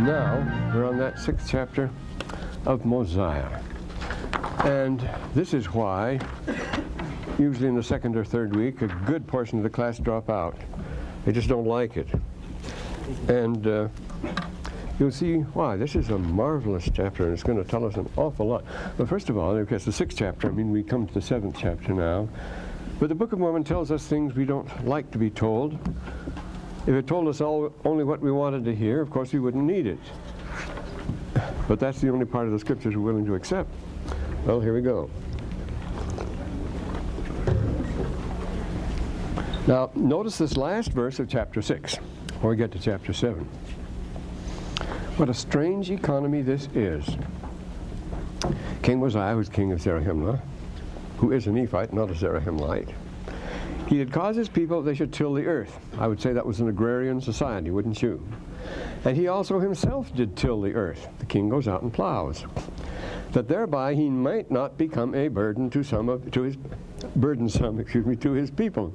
Now, we're on that sixth chapter of Mosiah. And this is why, usually in the second or third week, a good portion of the class drop out. They just don't like it. And uh, you'll see why. This is a marvelous chapter, and it's going to tell us an awful lot. But first of all, because the sixth chapter, I mean, we come to the seventh chapter now. But the Book of Mormon tells us things we don't like to be told. If it told us all, only what we wanted to hear, of course we wouldn't need it. But that's the only part of the scriptures we're willing to accept. Well, here we go. Now, notice this last verse of chapter 6, before we get to chapter 7. What a strange economy this is. King Mosiah, who's king of Zarahemla, who is a Nephite, not a Zarahemlite, he had caused his people they should till the earth. I would say that was an agrarian society, wouldn't you? And he also himself did till the earth. The king goes out and plows. That thereby he might not become a burden to some of to his burdensome, excuse me, to his people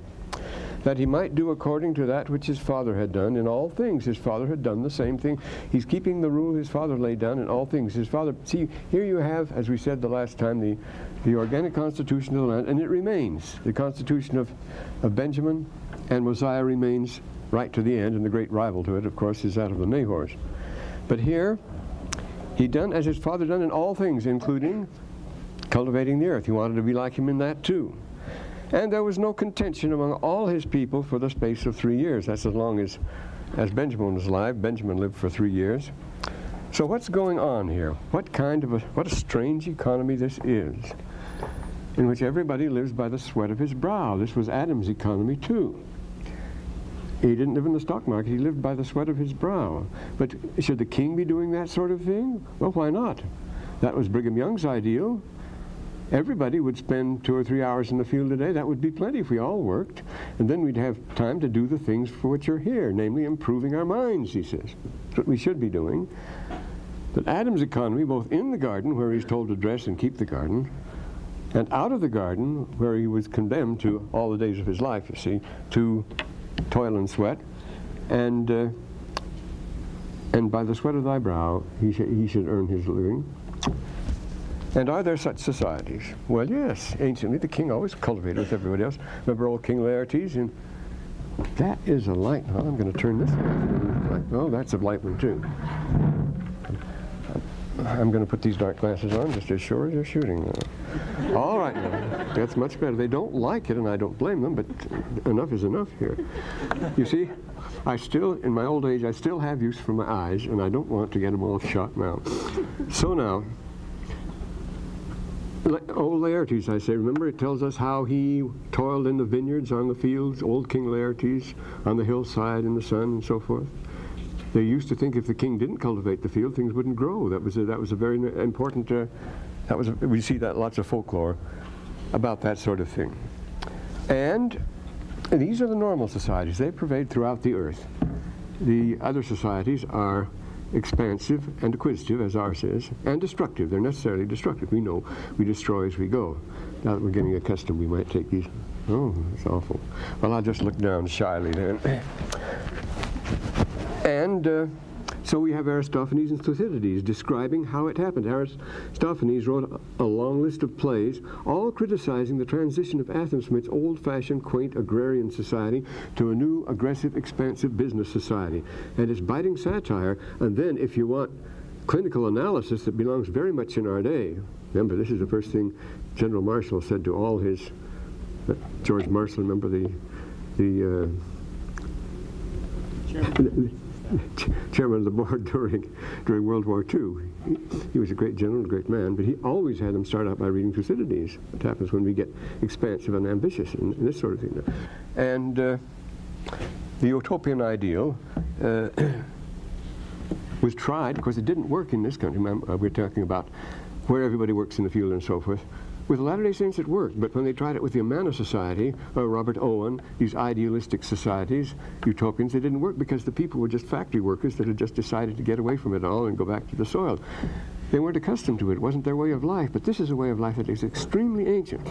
that he might do according to that which his father had done in all things. His father had done the same thing. He's keeping the rule his father laid down in all things. His father, see, here you have, as we said the last time, the, the organic constitution of the land, and it remains. The constitution of, of Benjamin and Mosiah remains right to the end, and the great rival to it, of course, is that of the Nehors. But here, he done as his father done in all things, including cultivating the earth. He wanted to be like him in that too. And there was no contention among all his people for the space of three years. That's as long as, as Benjamin was alive. Benjamin lived for three years. So what's going on here? What kind of a, what a strange economy this is, in which everybody lives by the sweat of his brow. This was Adam's economy too. He didn't live in the stock market, he lived by the sweat of his brow. But should the king be doing that sort of thing? Well, why not? That was Brigham Young's ideal everybody would spend two or three hours in the field a day. That would be plenty if we all worked. And then we'd have time to do the things for which we're here, namely improving our minds, he says. That's what we should be doing. But Adam's economy, both in the garden, where he's told to dress and keep the garden, and out of the garden, where he was condemned to all the days of his life, you see, to toil and sweat, and uh, and by the sweat of thy brow he, sh he should earn his living. And are there such societies? Well, yes. Anciently, the king always cultivated with everybody else. Remember old King Laertes? And that is a light. Oh, I'm going to turn this. Oh, that's a light one, too. I'm going to put these dark glasses on just as sure as you're shooting. All right, now. That's much better. They don't like it, and I don't blame them, but enough is enough here. You see, I still, in my old age, I still have use for my eyes, and I don't want to get them all shot now. So now, old Laertes, I say, remember it tells us how he toiled in the vineyards, on the fields, old King Laertes, on the hillside in the sun and so forth. They used to think if the king didn't cultivate the field, things wouldn't grow. That was a, that was a very important, uh, that was a, we see that lots of folklore about that sort of thing. And these are the normal societies. They pervade throughout the earth. The other societies are expansive and acquisitive, as ours is, and destructive. They're necessarily destructive. We know we destroy as we go. Now that we're getting accustomed, we might take these. Oh, it's awful. Well, I'll just look down shyly then. and uh, so we have Aristophanes and Thucydides describing how it happened. Aristophanes wrote a long list of plays, all criticizing the transition of Athens from its old-fashioned, quaint agrarian society to a new, aggressive, expansive business society. And it's biting satire. And then, if you want clinical analysis that belongs very much in our day, remember, this is the first thing General Marshall said to all his, uh, George Marshall, remember the, the, uh, chairman of the board during during World War II. He, he, was a great general, a great man, but he always had them start out by reading Thucydides. What happens when we get expansive and ambitious and, and this sort of thing. And uh, the utopian ideal uh, was tried, of course it didn't work in this country. Uh, we're talking about where everybody works in the field and so forth. With Latter-day Saints it worked, but when they tried it with the Amana Society, or Robert Owen, these idealistic societies, utopians, they didn't work because the people were just factory workers that had just decided to get away from it all and go back to the soil. they weren't accustomed to it. It wasn't their way of life. But this is a way of life that is extremely ancient.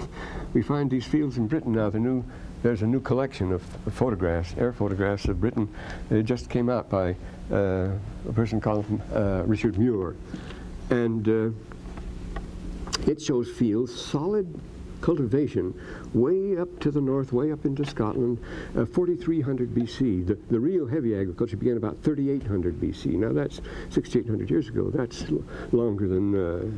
We find these fields in Britain now. The new, there's a new collection of, of photographs, air photographs of Britain. It just came out by uh, a person called uh, Richard Muir. And uh, it shows fields, solid cultivation way up to the north, way up into Scotland, uh, 4300 BC. The, the real heavy agriculture began about 3800 BC. Now that's 6800 years ago. That's longer than, uh,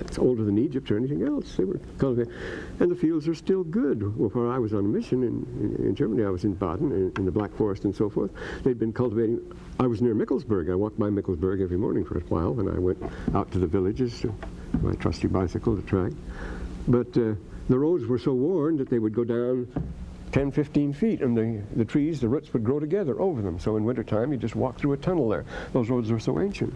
it's older than Egypt or anything else. They were cultivating. And the fields are still good. Well, while I was on a mission in, in, in Germany, I was in Baden, in, in, the Black Forest and so forth. They'd been cultivating. I was near Michelsberg. I walked by Michelsberg every morning for a while, and I went out to the villages, my trusty bicycle, to track. But uh, the roads were so worn that they would go down 10, 15 feet, and the, the trees, the roots would grow together over them. So in wintertime, you just walk through a tunnel there. Those roads were so ancient.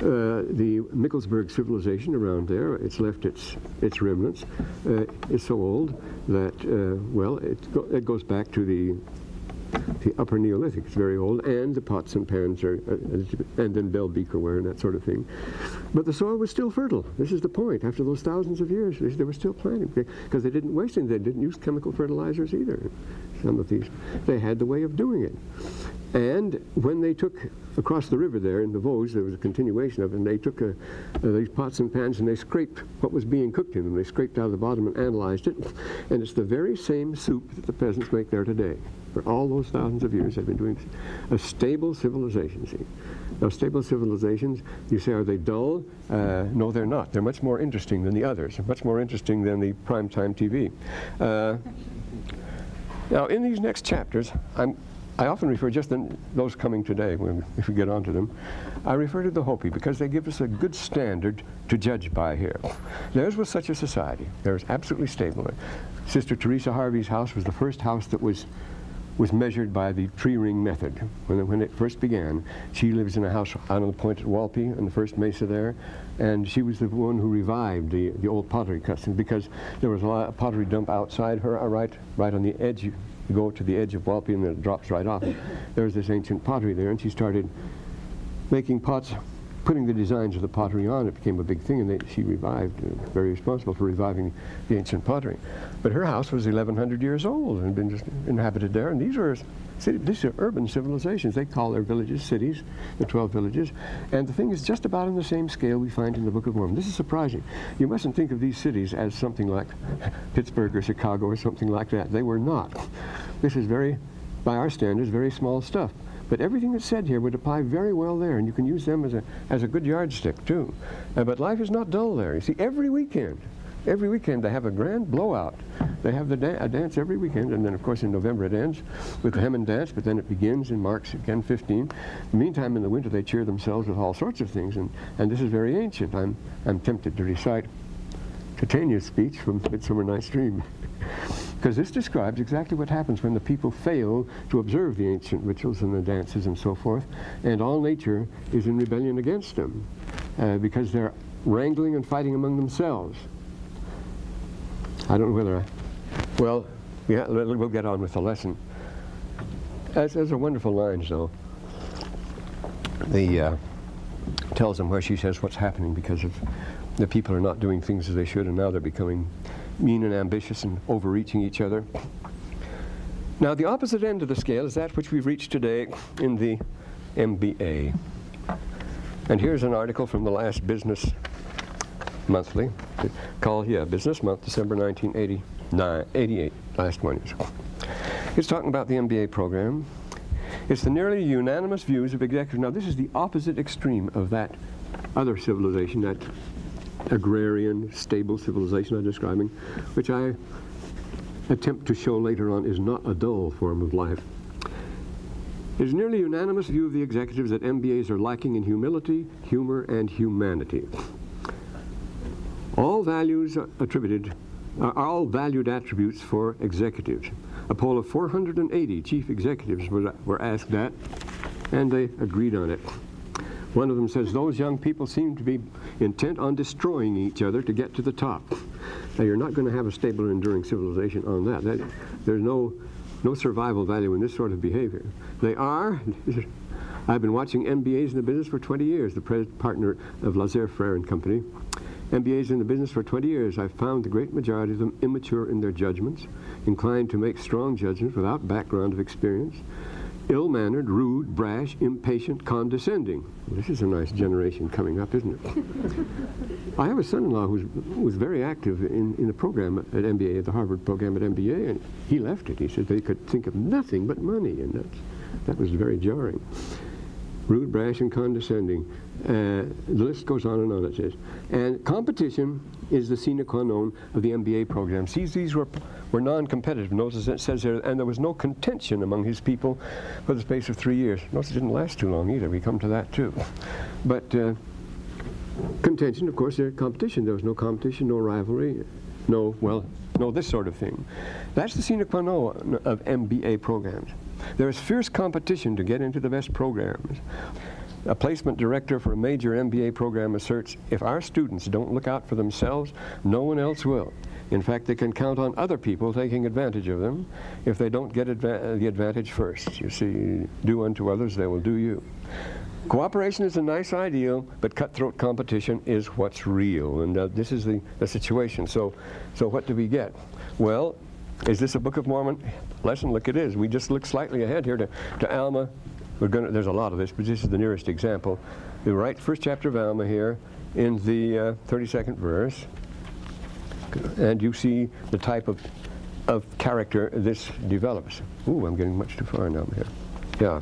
Uh, the Michelsberg civilization around there, it's left its, its remnants, uh, is so old that, uh, well, it, go, it goes back to the the Upper Neolithic. It's very old, and the pots and pans are, uh, and then bell beakerware and that sort of thing. But the soil was still fertile. This is the point. After those thousands of years, they were still planting because they didn't waste anything. They didn't use chemical fertilizers either. Some of these, they had the way of doing it. And when they took across the river there in the Vosges, there was a continuation of it, and they took a, uh, these pots and pans and they scraped what was being cooked in them. They scraped out of the bottom and analyzed it, and it's the very same soup that the peasants make there today. For all those thousands of years, they've been doing a stable civilization. See, now stable civilizations, you say, are they dull? Uh, no, they're not. They're much more interesting than the others. Much more interesting than the primetime TV. Uh, now, in these next chapters, I'm I often refer, just in those coming today, when, if we get onto them, I refer to the Hopi because they give us a good standard to judge by here. Theirs was such a society. Theirs absolutely stable. Sister Teresa Harvey's house was the first house that was was measured by the tree ring method. When, when it first began, she lives in a house out on the point at Walpi, on the first mesa there, and she was the one who revived the, the old pottery custom because there was a lot of pottery dump outside her, uh, right, right on the edge you go to the edge of Walpi and it drops right off. There's this ancient pottery there, and she started making pots, putting the designs of the pottery on. It became a big thing, and they, she revived, uh, very responsible for reviving the ancient pottery. But her house was 1,100 years old and been just inhabited there, and these were these are urban civilizations. They call their villages cities, the 12 villages. And the thing is just about on the same scale we find in the Book of Mormon. This is surprising. You mustn't think of these cities as something like Pittsburgh or Chicago or something like that. They were not. This is very, by our standards, very small stuff. But everything that's said here would apply very well there, and you can use them as a, as a good yardstick, too. Uh, but life is not dull there. You see, every weekend, every weekend they have a grand blowout. They have the da a dance every weekend, and then of course in November it ends with the Hemin dance, but then it begins in March again 15. Meantime, in the winter they cheer themselves with all sorts of things, and, and this is very ancient. I'm, I'm tempted to recite Titania's speech from Midsummer Night's Dream. Because this describes exactly what happens when the people fail to observe the ancient rituals and the dances and so forth, and all nature is in rebellion against them uh, because they're wrangling and fighting among themselves. I don't know whether I, well, yeah, we'll get on with the lesson. As, as a wonderful lines, though. The uh, tells them where she says what's happening because of the people are not doing things as they should, and now they're becoming mean and ambitious and overreaching each other. Now, the opposite end of the scale is that which we've reached today in the MBA. And here's an article from the last Business Monthly, called, yeah, Business Month, December 1988, last one. It's talking about the MBA program. It's the nearly unanimous views of executives. Now, this is the opposite extreme of that other civilization, that agrarian, stable civilization I'm describing, which I attempt to show later on is not a dull form of life. It is nearly unanimous view of the executives that MBAs are lacking in humility, humor, and humanity. All values attributed are all valued attributes for executives. A poll of 480 chief executives were asked that, and they agreed on it. One of them says, those young people seem to be intent on destroying each other to get to the top. Now, you're not going to have a stable and enduring civilization on that. that there's no, no survival value in this sort of behavior. They are, I've been watching MBAs in the business for 20 years, the partner of Lazard Frères and Company. MBAs in the business for 20 years, I've found the great majority of them immature in their judgments, inclined to make strong judgments without background of experience, ill-mannered, rude, brash, impatient, condescending. This is a nice generation coming up, isn't it? I have a son-in-law who was very active in, in the program at MBA, at the Harvard program at MBA, and he left it. He said they could think of nothing but money, and that's, that was very jarring. Rude, brash, and condescending. Uh, the list goes on and on, it says. And competition is the sine qua non of the MBA program. See, these were, were non-competitive. Notice it says there, and there was no contention among his people for the space of three years. Notice it didn't last too long either. We come to that too. But uh, contention, of course, there competition. There was no competition, no rivalry, no, well, no this sort of thing. That's the sine qua non of MBA programs. There is fierce competition to get into the best programs. A placement director for a major MBA program asserts, if our students don't look out for themselves, no one else will. In fact, they can count on other people taking advantage of them if they don't get adva the advantage first. You see, do unto others, they will do you. Cooperation is a nice ideal, but cutthroat competition is what's real, and uh, this is the, the situation. So, so what do we get? Well, is this a Book of Mormon lesson? Look, it is. We just look slightly ahead here to, to Alma we're going there's a lot of this, but this is the nearest example. The right first chapter of Alma here in the uh, 32nd verse, and you see the type of, of character this develops. Ooh, I'm getting much too far now here.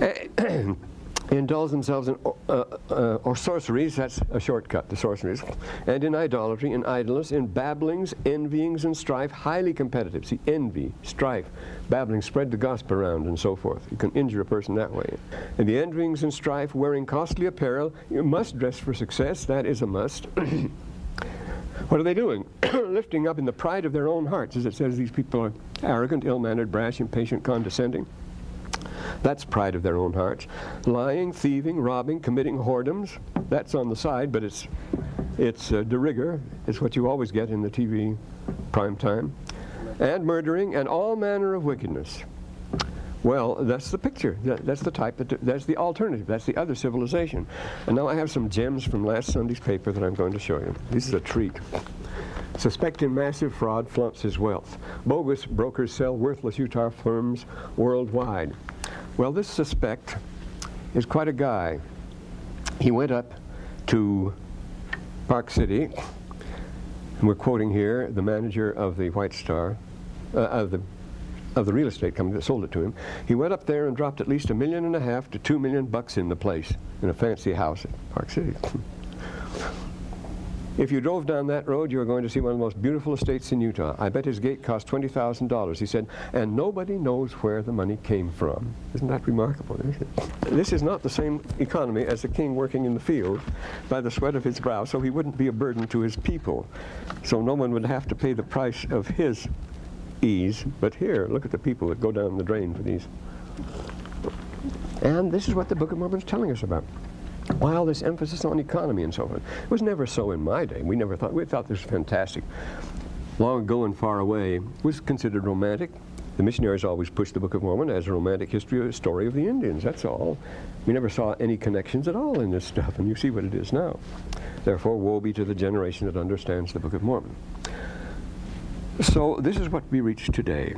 Yeah. indulge themselves in uh, uh, or sorceries, that's a shortcut, the sorceries, and in idolatry, in idleness, in babblings, envyings, and strife, highly competitive. See, envy, strife, babbling, spread the gossip around, and so forth. You can injure a person that way. And the envyings and strife, wearing costly apparel, you must dress for success, that is a must. what are they doing? Lifting up in the pride of their own hearts, as it says these people are arrogant, ill-mannered, brash, impatient, condescending. That's pride of their own hearts. Lying, thieving, robbing, committing whoredoms, that's on the side, but it's, it's uh, de rigueur. It's what you always get in the TV prime time. And murdering and all manner of wickedness. Well, that's the picture. That, that's the type. That, that's the alternative. That's the other civilization. And now I have some gems from last Sunday's paper that I'm going to show you. This is a treat. Suspecting massive fraud flumps his wealth. Bogus brokers sell worthless Utah firms worldwide. Well, this suspect is quite a guy. He went up to Park City, and we're quoting here the manager of the White Star, uh, of the of the real estate company that sold it to him. He went up there and dropped at least a million and a half to two million bucks in the place in a fancy house at Park City. If you drove down that road, you were going to see one of the most beautiful estates in Utah. I bet his gate cost $20,000, he said, and nobody knows where the money came from. Isn't that remarkable? This is not the same economy as the king working in the field by the sweat of his brow, so he wouldn't be a burden to his people. So no one would have to pay the price of his ease. But here, look at the people that go down the drain for these. And this is what the Book of Mormon is telling us about while this emphasis on economy and so forth. It was never so in my day. We never thought, we thought this was fantastic. Long ago and far away was considered romantic. The missionaries always pushed the Book of Mormon as a romantic history, a story of the Indians, that's all. We never saw any connections at all in this stuff, and you see what it is now. Therefore, woe be to the generation that understands the Book of Mormon. So this is what we reach today.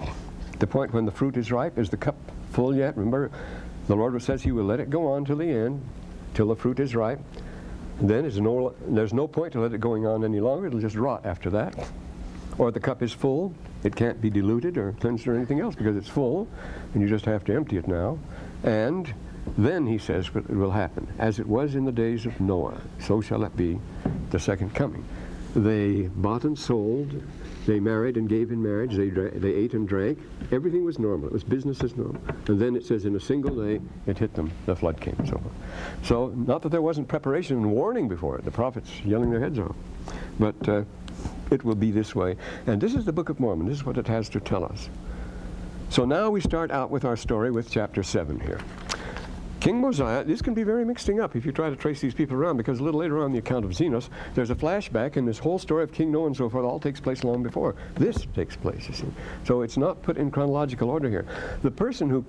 The point when the fruit is ripe, is the cup full yet? Remember, the Lord says he will let it go on till the end till the fruit is ripe. Then no, there's no point to let it going on any longer. It'll just rot after that. Or the cup is full. It can't be diluted or cleansed or anything else because it's full, and you just have to empty it now. And then, he says, it will happen. As it was in the days of Noah, so shall it be the second coming. They bought and sold they married and gave in marriage. They, they ate and drank. Everything was normal. It was business as normal. And then it says in a single day, it hit them. The flood came so. So not that there wasn't preparation and warning before it. The prophets yelling their heads off. But uh, it will be this way. And this is the Book of Mormon. This is what it has to tell us. So now we start out with our story with chapter 7 here. King Mosiah, this can be very mixing up if you try to trace these people around because a little later on in the account of Zenos, there's a flashback and this whole story of King Noah and so forth all takes place long before. This takes place, you see. So it's not put in chronological order here. The person who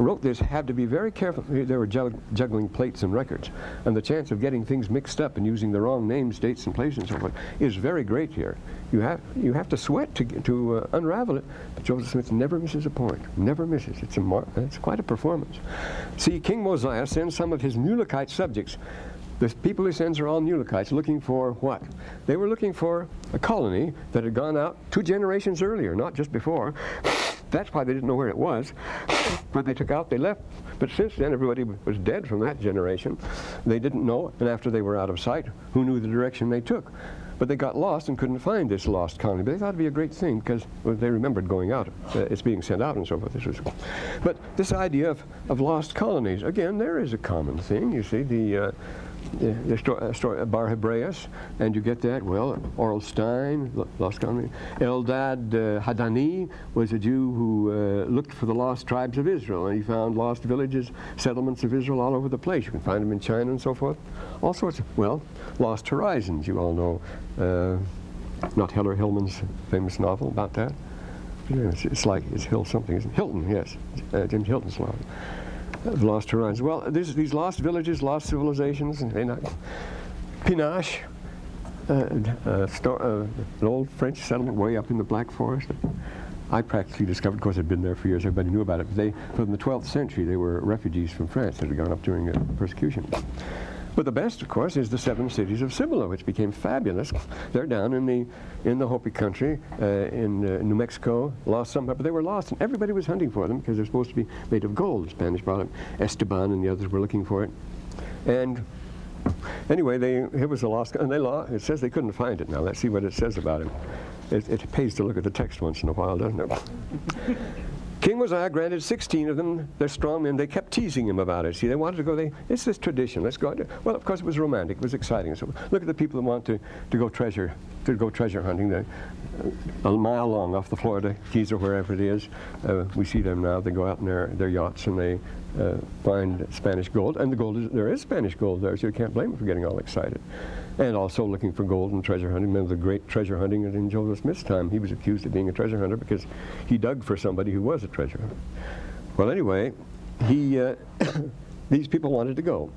wrote this had to be very careful. They were juggling plates and records, and the chance of getting things mixed up and using the wrong names, dates, and places and so forth is very great here. You have you have to sweat to to uh, unravel it, but Joseph Smith never misses a point. Never misses. It's a it's quite a performance. See, King Mosiah sends some of his Mulekite subjects the people he sends are all Mulekites looking for what? They were looking for a colony that had gone out two generations earlier, not just before. That's why they didn't know where it was. When they took out, they left. But since then, everybody was dead from that generation. They didn't know, and after they were out of sight, who knew the direction they took? But they got lost and couldn't find this lost colony. But they thought it'd be a great thing because well, they remembered going out. Uh, it's being sent out and so forth. This was, but this idea of, of lost colonies, again, there is a common thing. You see, the uh, the, the story, story, Bar Hebraeus, and you get that. Well, Aurel Stein, lost colony. Eldad uh, Hadani was a Jew who uh, looked for the lost tribes of Israel, and he found lost villages, settlements of Israel all over the place. You can find them in China and so forth. All sorts of, well, Lost Horizons, you all know. Uh, not Heller Hillman's famous novel about that. It's, it's like, it's Hill something. isn't Hilton, yes. Uh, James Hilton's novel lost horizons. Well, these, these lost villages, lost civilizations, and Pinoche, uh, uh, uh, an old French settlement way up in the Black Forest. I practically discovered, of course, I'd been there for years, everybody knew about it, but they, from the 12th century, they were refugees from France that had gone up during the persecution. But the best, of course, is the seven cities of Cibola, which became fabulous. They're down in the in the Hopi country, uh, in uh, New Mexico, lost some, but they were lost, and everybody was hunting for them because they're supposed to be made of gold. The Spanish brought them. Esteban and the others were looking for it, and anyway, they it was a lost, and they lost. It says they couldn't find it now. Let's see what it says about it. It, it pays to look at the text once in a while, doesn't it? King Mosiah granted 16 of them. They're strong men. They kept teasing him about it. See, they wanted to go. They, it's this tradition. Let's go. Well, of course, it was romantic. It was exciting. So look at the people that want to, to go treasure to go treasure hunting. They're a mile long off the Florida Keys or wherever it is. Uh, we see them now. They go out in their, their yachts and they uh, find Spanish gold. And the gold is, there is Spanish gold there, so you can't blame them for getting all excited and also looking for gold and treasure hunting. Remember the great treasure hunting in Joseph Smith's time. He was accused of being a treasure hunter because he dug for somebody who was a treasure hunter. Well, anyway, he, uh, these people wanted to go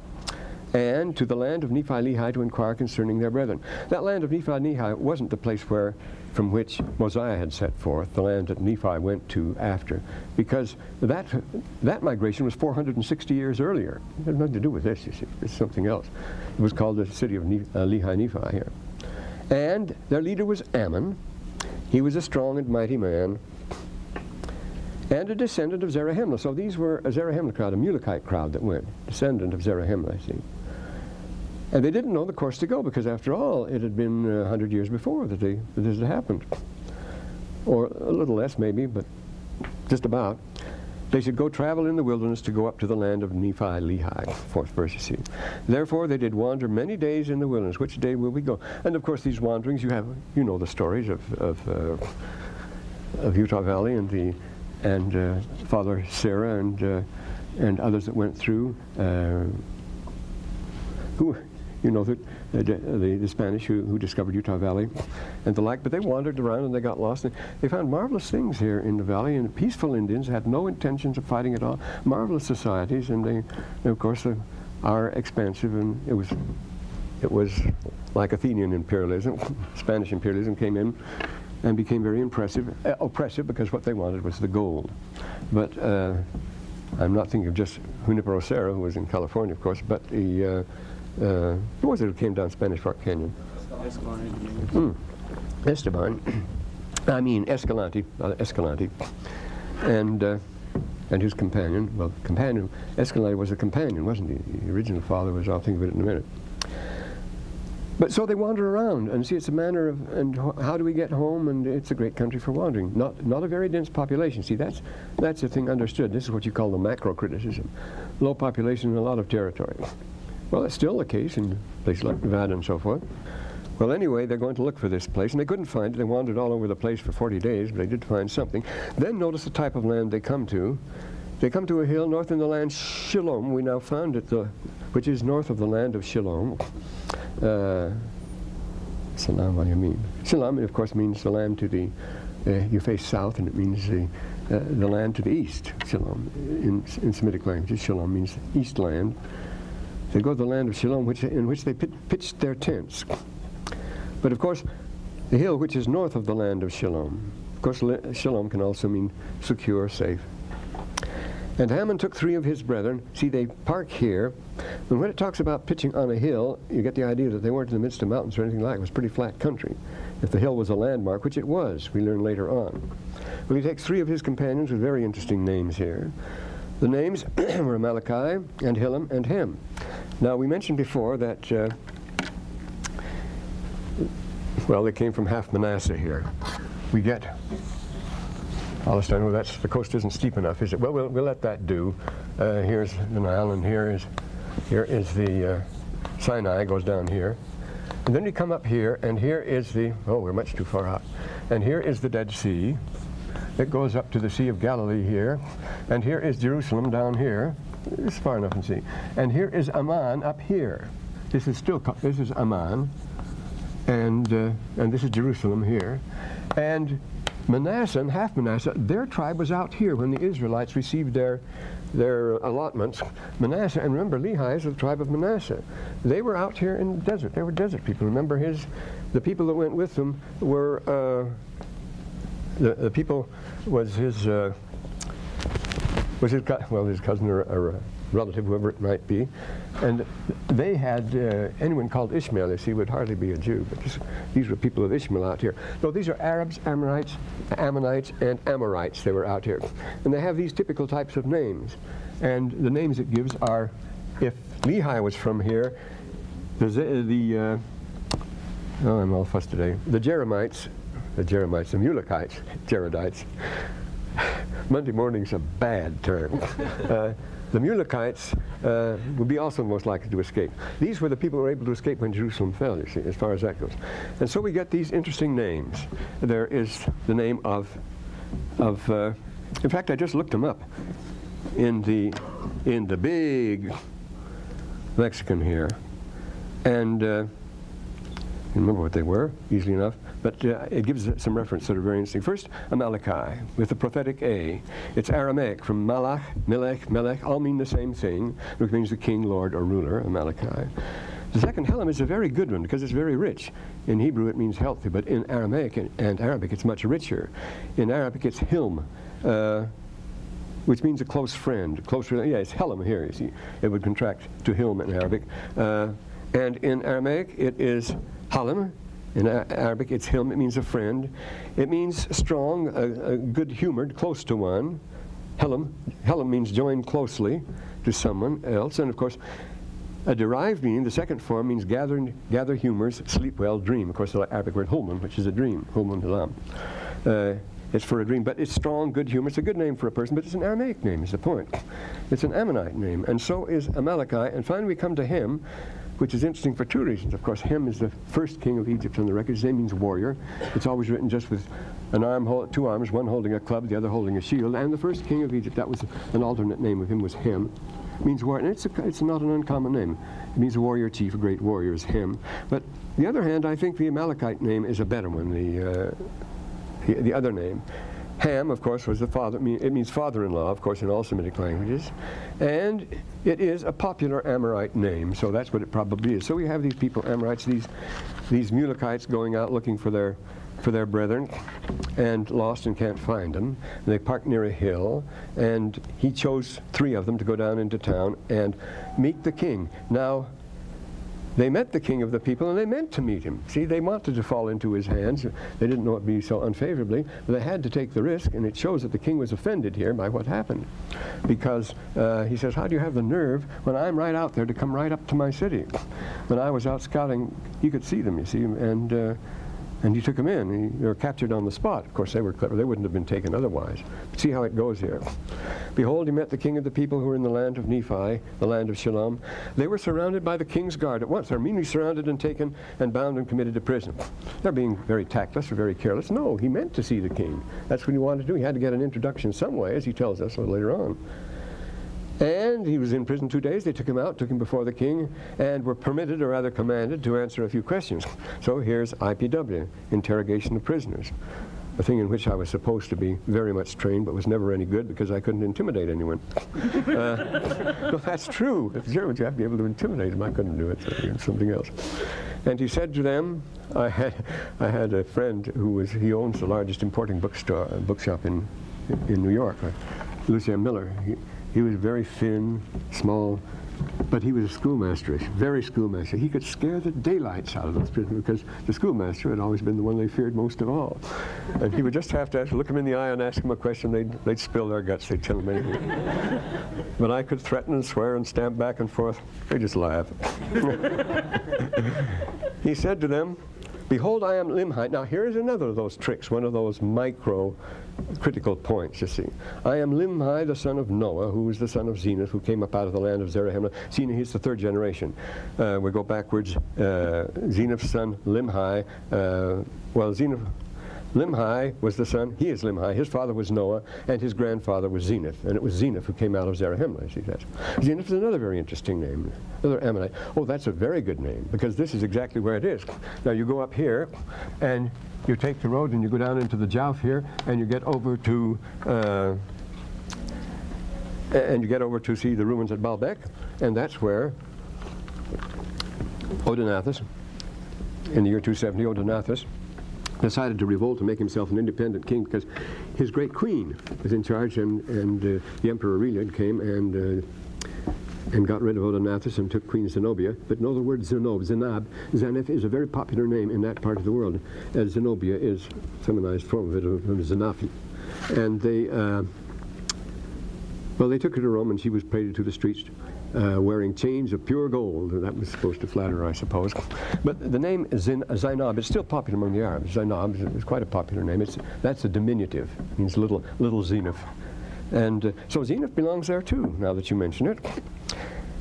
and to the land of Nephi-Lehi to inquire concerning their brethren. That land of Nephi-Lehi wasn't the place where from which Mosiah had set forth, the land that Nephi went to after, because that, that migration was 460 years earlier. It had nothing to do with this, you see. It's something else. It was called the city of ne uh, Lehi Nephi here. And their leader was Ammon. He was a strong and mighty man and a descendant of Zarahemla. So these were a Zarahemla crowd, a Mulekite crowd that went, descendant of Zarahemla, I see. And they didn't know the course to go because, after all, it had been uh, hundred years before that, they, that this had happened. Or a little less, maybe, but just about. They should go travel in the wilderness to go up to the land of Nephi Lehi. Fourth verse, you see. Therefore they did wander many days in the wilderness. Which day will we go? And of course, these wanderings, you have, you know the stories of, of, uh, of Utah Valley and the and uh, Father Serra and uh, and others that went through. Uh, who you know, the, the, the Spanish who, who, discovered Utah Valley and the like, but they wandered around and they got lost. And they found marvelous things here in the valley, and peaceful Indians had no intentions of fighting at all. Marvelous societies, and they, of course, uh, are expansive, and it was, it was like Athenian imperialism, Spanish imperialism came in and became very impressive, uh, oppressive because what they wanted was the gold. But uh, I'm not thinking of just Junipero Serra, who was in California, of course, but the uh, who was it who came down Spanish Fork Canyon? Esteban. Mm. Esteban. I mean Escalante, uh, Escalante, and uh, and his companion. Well, companion. Escalante was a companion, wasn't he? The original father was. I'll think of it in a minute. But so they wander around and see it's a matter of and how do we get home and it's a great country for wandering. Not not a very dense population. See that's that's a thing understood. This is what you call the macro criticism. Low population in a lot of territory. Well, it's still the case in places like Nevada and so forth. Well, anyway, they're going to look for this place, and they couldn't find it. They wandered all over the place for 40 days, but they did find something. Then notice the type of land they come to. They come to a hill north in the land Shilom. We now found it, the, which is north of the land of Shilom. Uh, Salam, what do you mean? Salam, of course, means the land to the, uh, you face south, and it means the, uh, the land to the east, Shalom. In, in Semitic languages, Shalom means east land. They go to the land of Shalom, which, in which they pit, pitched their tents. But of course, the hill which is north of the land of Shalom. Of course, Shalom can also mean secure, safe. And Ammon took three of his brethren. See, they park here. And when it talks about pitching on a hill, you get the idea that they weren't in the midst of mountains or anything like it. It was pretty flat country. If the hill was a landmark, which it was, we learn later on. Well, he takes three of his companions with very interesting names here. The names were Amaleki and Helem and Hem. Now, we mentioned before that, uh, well, they came from half Manasseh here. We get Palestine, well, that's, the coast isn't steep enough, is it? Well, we'll, we'll let that do. Uh, here's the Nile, and here is, here is the uh, Sinai, goes down here. And then we come up here, and here is the, oh, we're much too far out. And here is the Dead Sea. It goes up to the Sea of Galilee here. And here is Jerusalem down here. It's far enough and see. And here is Amman up here. This is still, this is Amman. And, uh, and this is Jerusalem here. And Manasseh and half Manasseh, their tribe was out here when the Israelites received their, their allotments. Manasseh, and remember, Lehi is the tribe of Manasseh. They were out here in the desert. They were desert people. Remember, his, the people that went with them were, uh, the, the people was his, uh, was his, well, his cousin or, or relative, whoever it might be. And they had uh, anyone called Ishmael, you see, would hardly be a Jew. But this, these were people of Ishmael out here. No, these are Arabs, Ammonites, Ammonites, and Amorites. They were out here. And they have these typical types of names. And the names it gives are, if Lehi was from here, the, the uh, oh, I'm all fussed today. The Jeremites, the Jeremites, the Mulekites, Jaredites. Monday morning's a bad term. Uh, the Mulekites uh, would be also most likely to escape. These were the people who were able to escape when Jerusalem fell, you see, as far as that goes. And so we get these interesting names. There is the name of, of uh, in fact, I just looked them up in the, in the big lexicon here. And uh, remember what they were, easily enough. But uh, it gives some reference that are very interesting. First, Amaleki, with the prophetic A. It's Aramaic, from Malach, Melech, Melech, all mean the same thing, which means the king, lord, or ruler, Amaleki. The second Helam is a very good one because it's very rich. In Hebrew it means healthy, but in Aramaic and Arabic it's much richer. In Arabic it's Hilm, uh, which means a close friend. Close, yeah, it's Helem here, you see. It would contract to Hilm in Arabic. Uh, and in Aramaic it is Halem, in Arabic, it's hilm, it means a friend. It means strong, good-humored, close to one. Helam, helam means joined closely to someone else. And of course, a derived meaning, the second form means gather, gather humors, sleep well, dream. Of course, the Arabic word hulman, which is a dream, hulman halam. Uh, it's for a dream, but it's strong, good humor. It's a good name for a person, but it's an Aramaic name, is the point. It's an Ammonite name, and so is Amaleki. And finally, we come to him, which is interesting for two reasons. Of course, Hem is the first king of Egypt on the record. Name means warrior. It's always written just with an arm, two arms, one holding a club, the other holding a shield. And the first king of Egypt, that was an alternate name of him, was Hem. It means warrior. It's, a, it's not an uncommon name. It means warrior chief, a great warrior is Hem. But the other hand, I think the Amalekite name is a better one, the, uh, the, the other name. Ham, of course, was the father, it means father-in-law, of course, in all Semitic languages. And it is a popular Amorite name, so that's what it probably is. So we have these people, Amorites, these, these Mulekites going out looking for their, for their brethren and lost and can't find them. And they park near a hill, and he chose three of them to go down into town and meet the king. Now, they met the king of the people and they meant to meet him. See, they wanted to fall into his hands. They didn't know it would be so unfavorably, but they had to take the risk, and it shows that the king was offended here by what happened. Because uh, he says, How do you have the nerve when I'm right out there to come right up to my city? When I was out scouting, you could see them, you see, and uh, and he took them in. they were captured on the spot. Of course, they were clever. They wouldn't have been taken otherwise. See how it goes here. Behold, he met the king of the people who were in the land of Nephi, the land of Shalom. They were surrounded by the king's guard at once. They're meanly surrounded and taken and bound and committed to prison. They're being very tactless or very careless. No, he meant to see the king. That's what he wanted to do. He had to get an introduction some way, as he tells us later on. And he was in prison two days. They took him out, took him before the king, and were permitted, or rather commanded, to answer a few questions. So here's IPW, interrogation of prisoners. a thing in which I was supposed to be very much trained, but was never any good because I couldn't intimidate anyone. uh, that's true. If Germans, you have to be able to intimidate them. I couldn't do it, so something else. And he said to them, I had, I had a friend who was, he owns the largest importing bookstore, bookshop in, in New York, uh, Lucien Miller. He, he was very thin, small, but he was a schoolmaster, very schoolmaster. He could scare the daylights out of those prisoners because the schoolmaster had always been the one they feared most of all. And he would just have to ask, look them in the eye and ask them a question. They'd, they'd spill their guts. They'd tell him anything. but I could threaten and swear and stamp back and forth. They just laugh. he said to them, Behold, I am Limhi. Now, here's another of those tricks, one of those micro critical points, you see. I am Limhi, the son of Noah, who is the son of Zeniff, who came up out of the land of Zarahemla. Zeniff, is the third generation. Uh, we go backwards. Uh, Zeniff's son, Limhi. Uh, well, Zeniff, Limhi was the son, he is Limhi, his father was Noah, and his grandfather was Zeniff, and it was Zeniff who came out of Zarahemla, as he says. Zeniff is another very interesting name, another Ammonite. Oh, that's a very good name, because this is exactly where it is. Now you go up here, and you take the road and you go down into the Jouf here, and you get over to, uh, and you get over to see the ruins at Baalbek, and that's where Odenathus, in the year 270, Odenathus, decided to revolt and make himself an independent king because his great queen was in charge and, and uh, the Emperor Aurelian came and uh, and got rid of Odenathus and took Queen Zenobia. But know the word Zenob, Zenab, Zanef is a very popular name in that part of the world, as Zenobia is feminized form of it, of Zenafi. And they, uh, well, they took her to Rome and she was paraded through the streets uh, wearing chains of pure gold. That was supposed to flatter I suppose. But the name Zin Zainab is still popular among the Arabs. Zainab is quite a popular name. It's, that's a diminutive, it means little, little Zeniff. And uh, so Zeniff belongs there too, now that you mention it.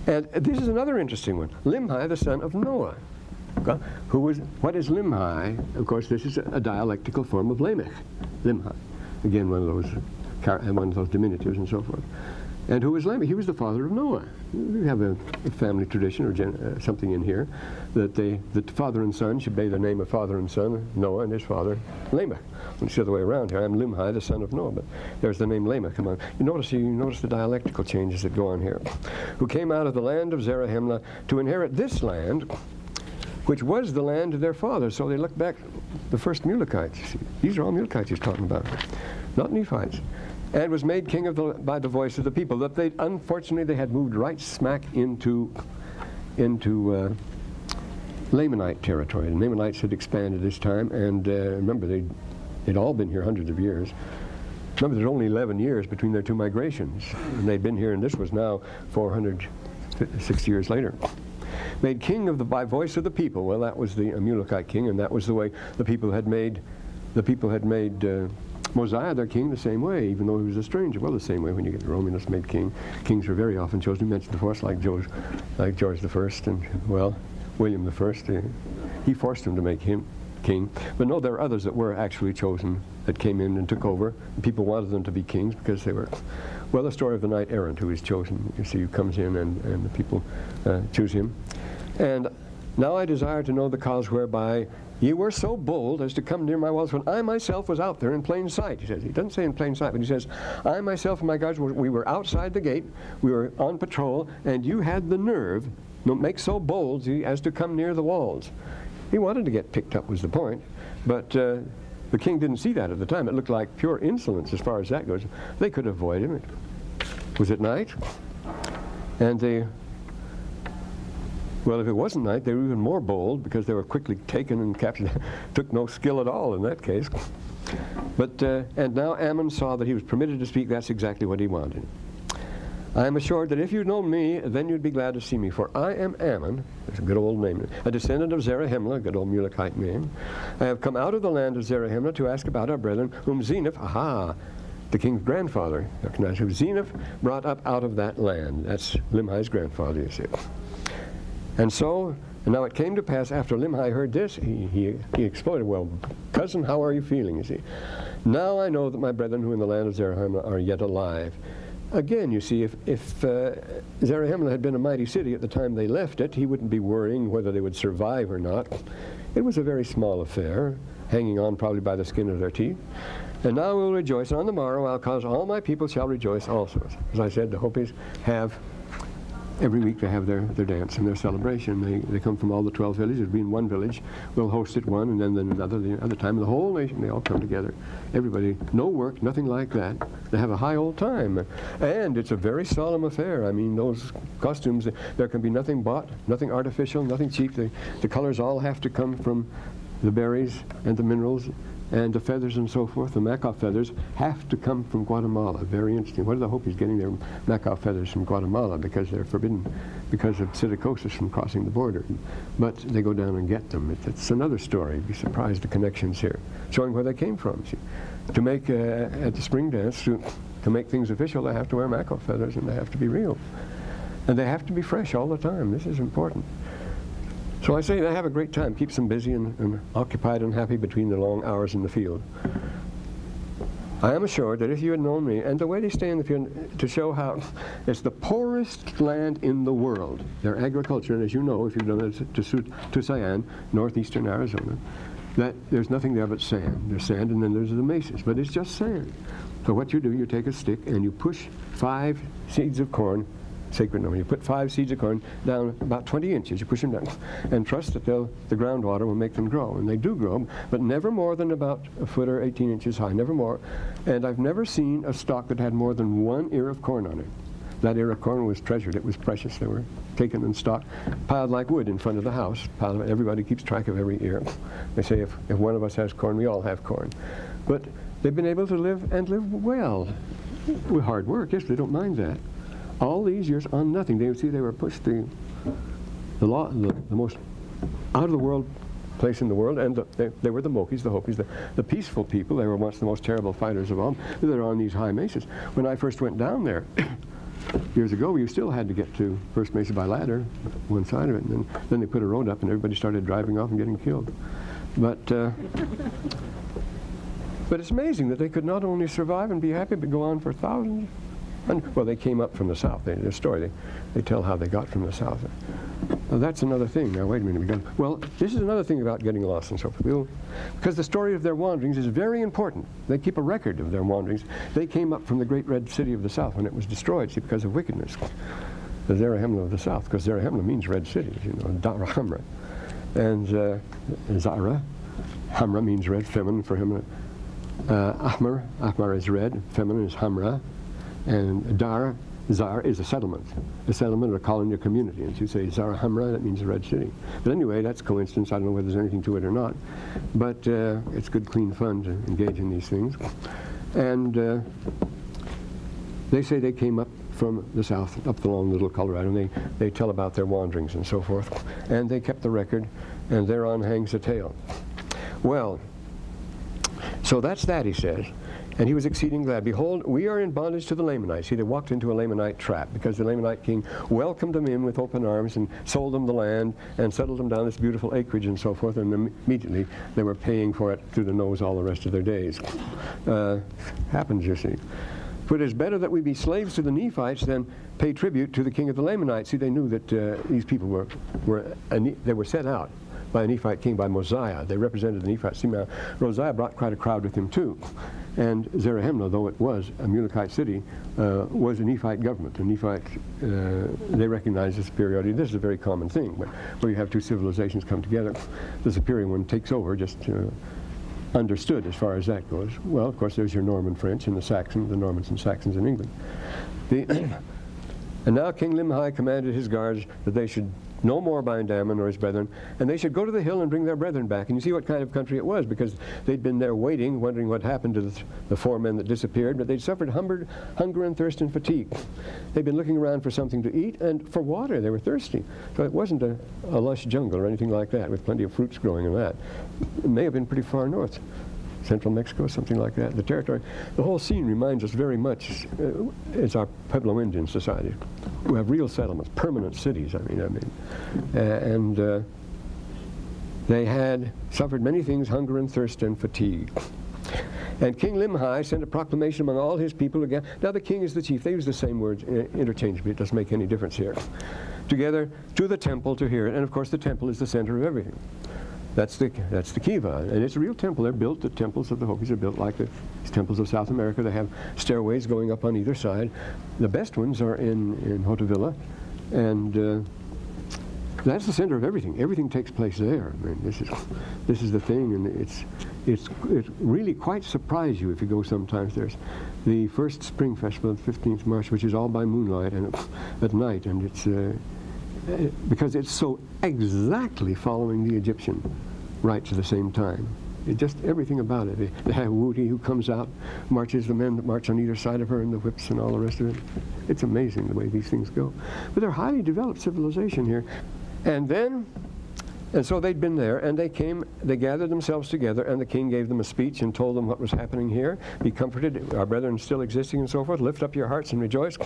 And this is another interesting one. Limhi, the son of Noah. Who was, what is Limhi? Of course, this is a, a dialectical form of Lamech. Limhi. Again, one of those, one of those diminutives and so forth. And who was Lamech? He was the father of Noah. We have a, family tradition or gen, uh, something in here that they, that father and son should bear the name of father and son, Noah and his father, Lamech. It's the other way around here. I'm Limhi, the son of Noah, but there's the name Lamech. Come on. You notice, you notice the dialectical changes that go on here. Who came out of the land of Zarahemla to inherit this land, which was the land of their fathers. So they look back, the first Mulekites. These are all Mulekites he's talking about, not Nephites and was made king of the, by the voice of the people. That they, unfortunately, they had moved right smack into, into uh, Lamanite territory. The Lamanites had expanded this time, and uh, remember, they'd, they'd all been here hundreds of years. Remember, there's only 11 years between their two migrations, and they'd been here, and this was now 460 years later. Made king of the by voice of the people. Well, that was the Amulekite king, and that was the way the people had made, the people had made. Uh, Mosiah, their king, the same way, even though he was a stranger. Well, the same way when you get Romulus made king. Kings were very often chosen. We mentioned before, like George, like George the First, and well, William the First. He forced him to make him king. But no, there are others that were actually chosen that came in and took over. People wanted them to be kings because they were. Well, the story of the knight errant who is chosen. You see, who comes in and, and the people uh, choose him. And now I desire to know the cause whereby Ye were so bold as to come near my walls when I myself was out there in plain sight. He says, he doesn't say in plain sight, but he says, I myself and my guards, were, we were outside the gate, we were on patrol, and you had the nerve, to make so bold as to come near the walls. He wanted to get picked up was the point, but uh, the king didn't see that at the time. It looked like pure insolence as far as that goes. They could avoid him. It was at night, and they well, if it wasn't night, they were even more bold because they were quickly taken and captured. Took no skill at all in that case. But, uh, and now Ammon saw that he was permitted to speak. That's exactly what he wanted. I am assured that if you'd known me, then you'd be glad to see me. For I am Ammon, that's a good old name, a descendant of Zarahemla, a good old Mulekite name. I have come out of the land of Zarahemla to ask about our brethren, whom Zeniff, aha, the king's grandfather, who Zeniff brought up out of that land. That's Limhi's grandfather, you see. And so, and now it came to pass after Limhi heard this, he, he, he exploded, well, cousin, how are you feeling, you see? Now I know that my brethren who in the land of Zarahemla are yet alive. Again, you see, if, if uh, Zarahemla had been a mighty city at the time they left it, he wouldn't be worrying whether they would survive or not. It was a very small affair. hanging on probably by the skin of their teeth. And now we'll rejoice, and on the morrow I'll cause all my people shall rejoice also. As I said, the Hopis have every week they have their, their dance and their celebration. They, they come from all the 12 villages. It'll be in one village. We'll host it one, and then, then another, the other time. The whole nation, they all come together. Everybody, no work, nothing like that. They have a high old time. And it's a very solemn affair. I mean, those costumes, there can be nothing bought, nothing artificial, nothing cheap. The, the colors all have to come from the berries and the minerals and the feathers and so forth, the macaw feathers, have to come from Guatemala. Very interesting. What are the Hopis getting their macaw feathers from Guatemala? Because they're forbidden because of psittacosis from crossing the border. But they go down and get them. It, it's another story. You'd be surprised the connections here, showing where they came from. See. To make, uh, at the spring dance, to, to make things official, they have to wear macaw feathers and they have to be real. And they have to be fresh all the time. This is important. So I say they have a great time, keeps them busy and, and occupied and happy between the long hours in the field. I am assured that if you had known me, and the way they stay in the field, to show how it's the poorest land in the world. Their agriculture, and as you know, if you've done it to, to, to Cheyenne, northeastern Arizona, that there's nothing there but sand. There's sand, and then there's the mesas, but it's just sand. So what you do, you take a stick and you push five seeds of corn sacred number. You put five seeds of corn down about 20 inches. You push them down and trust that the groundwater will make them grow. And they do grow, but never more than about a foot or 18 inches high, never more. And I've never seen a stalk that had more than one ear of corn on it. That ear of corn was treasured. It was precious. They were taken and stocked, piled like wood in front of the house. Piled, everybody keeps track of every ear. They say if, if one of us has corn, we all have corn. But they've been able to live and live well with hard work. Yes, they don't mind that all these years on nothing. They would see they were pushed the, the, law, the, the most out of the world place in the world, and the, they, they, were the Mokis, the Hopis, the, the peaceful people. They were once the most terrible fighters of all. They're on these high mesas. When I first went down there, years ago, you still had to get to First Mesa by ladder, one side of it, and then, then they put a road up and everybody started driving off and getting killed. But, uh, but it's amazing that they could not only survive and be happy, but go on for thousands, and, well, they came up from the south. They, their story, they, they tell how they got from the south. Now, that's another thing. Now, wait a minute. We well, this is another thing about getting lost and so forth. We'll, because the story of their wanderings is very important. They keep a record of their wanderings. They came up from the great red city of the south when it was destroyed see, because of wickedness. The Zarahemla of the south, because Zarahemla means red city, you know, Dara Hamra. And uh, Zara, Hamra means red, feminine for him. Uh, Ahmar, Ahmar is red, feminine is Hamra. And Dar, Zar is a settlement, a settlement or a colony or community. And you say Zara Hamra, that means the Red City. But anyway, that's coincidence. I don't know whether there's anything to it or not. But uh, it's good, clean fun to engage in these things. And uh, they say they came up from the south, up the long little Colorado, and they, they tell about their wanderings and so forth. And they kept the record, and thereon hangs the tale. Well, so that's that, he says. And he was exceeding glad. Behold, we are in bondage to the Lamanites. He had walked into a Lamanite trap because the Lamanite king welcomed them in with open arms and sold them the land and settled them down this beautiful acreage and so forth. And immediately they were paying for it through the nose all the rest of their days. Uh, happens, you see. For it is better that we be slaves to the Nephites than pay tribute to the king of the Lamanites. See, they knew that uh, these people were, were they were set out by a Nephite king, by Mosiah. They represented the Nephites. See, now, Mosiah brought quite a crowd with him, too. And Zarahemla, though it was a Mulekite city, uh, was a Nephite government. The Nephites, uh, they recognized the superiority. This is a very common thing, but where you have two civilizations come together, the superior one takes over, just uh, understood as far as that goes. Well, of course, there's your Norman French and the Saxons, the Normans and Saxons in England. The and now King Limhi commanded his guards that they should no more bind Ammon or his brethren, and they should go to the hill and bring their brethren back. And you see what kind of country it was, because they'd been there waiting, wondering what happened to the, th the four men that disappeared, but they'd suffered hunger, hunger and thirst and fatigue. They'd been looking around for something to eat and for water. They were thirsty. So it wasn't a, a lush jungle or anything like that, with plenty of fruits growing and that. It may have been pretty far north central Mexico, something like that. The territory, the whole scene reminds us very much, uh, it's our Pueblo Indian society, who have real settlements, permanent cities, I mean, I mean. Uh, and uh, they had suffered many things, hunger and thirst and fatigue. And King Limhi sent a proclamation among all his people again. Now the king is the chief. They use the same words uh, interchangeably. It doesn't make any difference here. Together to the temple to hear it. And of course the temple is the center of everything. That's the, that's the kiva. And it's a real temple. They're built, the temples of the Hopis are built like the temples of South America. They have stairways going up on either side. The best ones are in, in Hotevilla. And uh, that's the center of everything. Everything takes place there. I mean, this is, this is the thing, and it's, it's, it really quite surprise you if you go sometimes. There's the first spring festival, the 15th March, which is all by moonlight and at night, and it's uh, because it's so exactly following the Egyptian rites at the same time. It just everything about it. The have Wuti who comes out, marches the men that march on either side of her, and the whips and all the rest of it. It's amazing the way these things go. But they're highly developed civilization here. And then and so they'd been there, and they came, they gathered themselves together, and the king gave them a speech and told them what was happening here. Be comforted, our brethren still existing and so forth. Lift up your hearts and rejoice.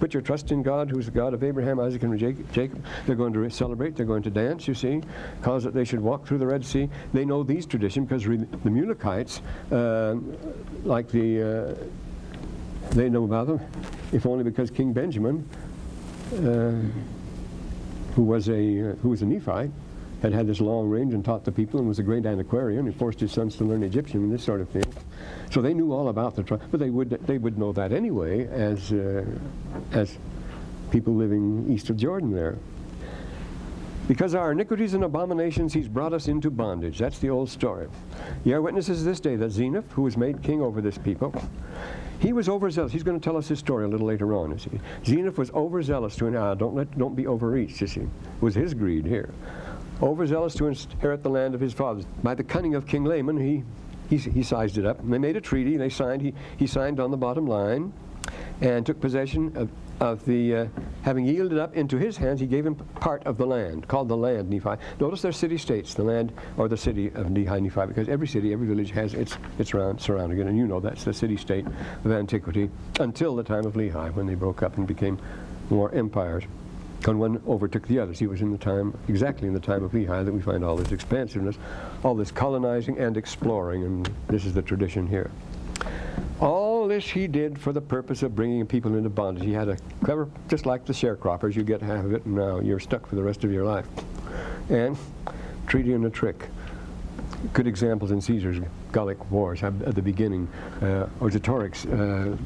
Put your trust in God, who's the God of Abraham, Isaac, and Jacob. They're going to celebrate, they're going to dance, you see, cause that they should walk through the Red Sea. They know these traditions because the Mulekites, uh, like the, uh, they know about them, if only because King Benjamin, uh, who was a uh, who was a Nephite, had had this long range and taught the people and was a great antiquarian. He forced his sons to learn Egyptian and this sort of thing. So they knew all about the tribe, but they would they would know that anyway as uh, as people living east of Jordan there. Because our iniquities and abominations, he's brought us into bondage. That's the old story. Ye are witnesses this day that Zeniff, who was made king over this people, he was overzealous. He's going to tell us his story a little later on. You see, Zeniff was overzealous to an ah, don't let don't be overreached. You see, it was his greed here overzealous to inherit the land of his fathers. By the cunning of King Laman, he, he, he sized it up. And they made a treaty. They signed. He, he signed on the bottom line and took possession of, of the, uh, having yielded up into his hands, he gave him part of the land, called the land Nephi. Notice they're city-states, the land or the city of Nehi Nephi, because every city, every village has its, its round, surrounding it, and you know that's the city-state of antiquity until the time of Lehi, when they broke up and became more empires and one overtook the others. He was in the time, exactly in the time of Lehi, that we find all this expansiveness, all this colonizing and exploring, and this is the tradition here. All this he did for the purpose of bringing people into bondage. He had a clever, just like the sharecroppers, you get half of it and now you're stuck for the rest of your life. And treaty and a trick. Good examples in Caesar's Gallic wars at the beginning. Uh, Vercingetorix, uh,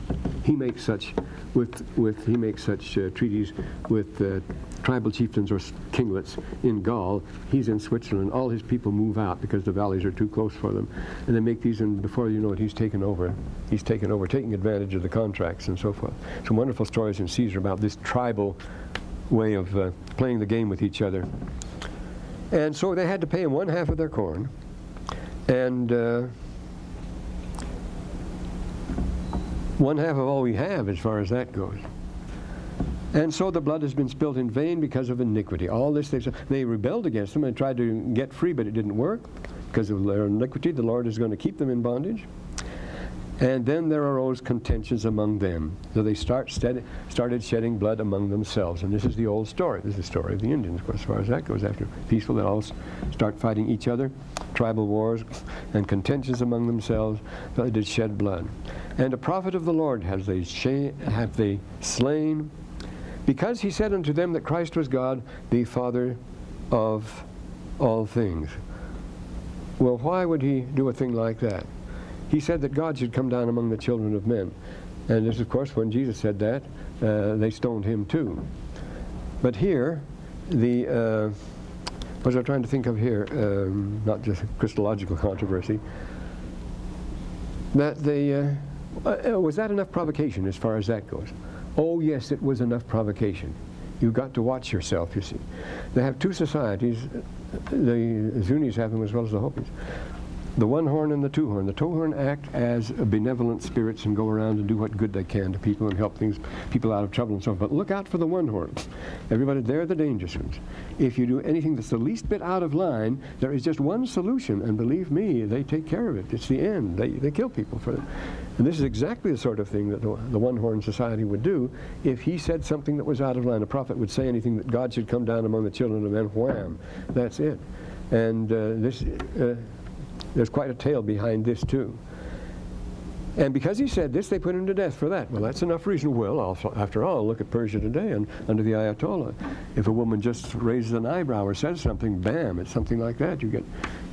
he makes such with, with he makes such uh, treaties with uh, tribal chieftains or kinglets in Gaul. He's in Switzerland. All his people move out because the valleys are too close for them. And they make these, and before you know it, he's taken over. He's taken over, taking advantage of the contracts and so forth. Some wonderful stories in Caesar about this tribal way of uh, playing the game with each other. And so they had to pay him one half of their corn. And uh, one half of all we have as far as that goes. And so the blood has been spilt in vain because of iniquity. All this, they, they rebelled against them and tried to get free, but it didn't work. Because of their iniquity, the Lord is going to keep them in bondage. And then there arose contentions among them. So they start started shedding blood among themselves. And this is the old story. This is the story of the Indians, of course, as far as that goes. After peaceful, they all start fighting each other, tribal wars, and contentions among themselves. So they did shed blood. And a prophet of the Lord have they, have they slain, because he said unto them that Christ was God, the Father of all things. Well, why would he do a thing like that? He said that God should come down among the children of men. And this, of course, when Jesus said that, uh, they stoned him too. But here, the, uh, what was I trying to think of here? Um, not just a Christological controversy. That the, uh, uh, was that enough provocation as far as that goes? Oh, yes, it was enough provocation. You've got to watch yourself, you see. They have two societies. The Zunis have them as well as the Hopis the one horn and the two horn. The two horn act as benevolent spirits and go around and do what good they can to people and help things, people out of trouble and so on. But look out for the one horn. Everybody, they're the dangerous ones. If you do anything that's the least bit out of line, there is just one solution, and believe me, they take care of it. It's the end. They, they kill people for it. And this is exactly the sort of thing that the, the one horn society would do if he said something that was out of line. A prophet would say anything that God should come down among the children of men, wham, that's it. And uh, this. Uh, there's quite a tale behind this too. And because he said this, they put him to death for that. Well, that's enough reason. Well, after all, look at Persia today and under the Ayatollah. If a woman just raises an eyebrow or says something, bam, it's something like that. You get,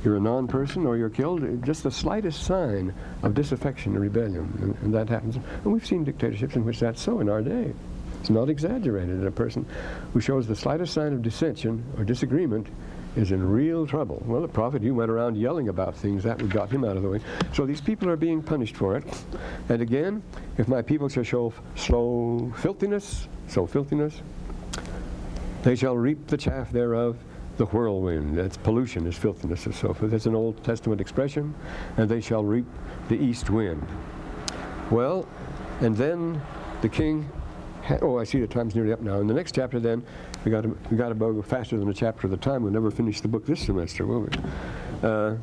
you're a non-person or you're killed. Just the slightest sign of disaffection or rebellion, and, and that happens. And we've seen dictatorships in which that's so in our day. It's not exaggerated. A person who shows the slightest sign of dissension or disagreement is in real trouble. Well, the prophet, he went around yelling about things. That got him out of the way. So these people are being punished for it. And again, if my people shall show slow filthiness, so filthiness, they shall reap the chaff thereof, the whirlwind. That's pollution, is filthiness and so forth. That's an Old Testament expression. And they shall reap the east wind. Well, and then the king oh, I see the time's nearly up now. In the next chapter, then, we got to, we got to go faster than a chapter at a time. We'll never finish the book this semester, will we? Uh,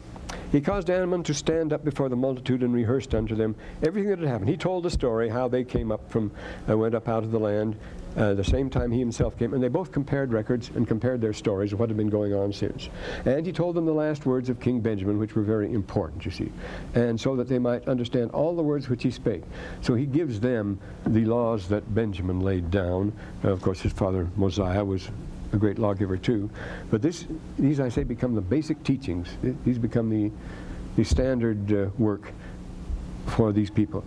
he caused Ammon to stand up before the multitude and rehearsed unto them everything that had happened. He told the story how they came up from, uh, went up out of the land, uh, the same time he himself came, and they both compared records and compared their stories of what had been going on since. And he told them the last words of King Benjamin, which were very important, you see, and so that they might understand all the words which he spake. So he gives them the laws that Benjamin laid down. Uh, of course, his father Mosiah was a great lawgiver too. But this, these, I say, become the basic teachings. These become the, the standard uh, work for these people.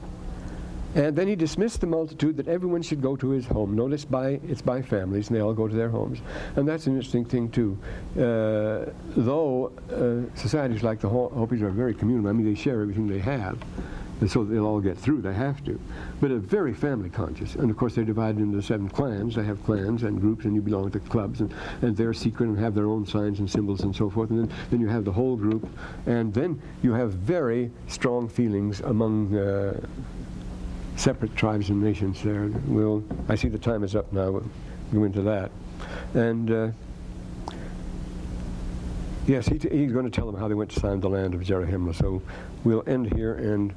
And then he dismissed the multitude that everyone should go to his home. Notice by it's by families, and they all go to their homes. And that's an interesting thing too. Uh, though uh, societies like the Hopis are very communal, I mean they share everything they have, and so they'll all get through. They have to, but they're very family conscious. And of course they're divided into seven clans. They have clans and groups, and you belong to clubs, and, and they're secret and have their own signs and symbols and so forth. And then, then you have the whole group, and then you have very strong feelings among. Uh, separate tribes and nations there. We'll, I see the time is up now. We'll go into that. And uh, yes, he he's going to tell them how they went to sign the land of Zarahemla. So we'll end here and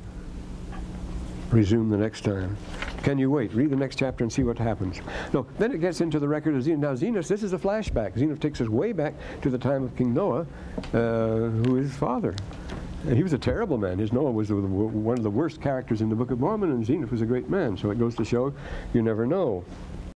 resume the next time. Can you wait? Read the next chapter and see what happens. No, then it gets into the record of Zenos. Now, Zenos, this is a flashback. Zenos takes us way back to the time of King Noah, uh, who is his father. And he was a terrible man. His Noah was one of the worst characters in the Book of Mormon, and Zenos was a great man. So it goes to show you never know.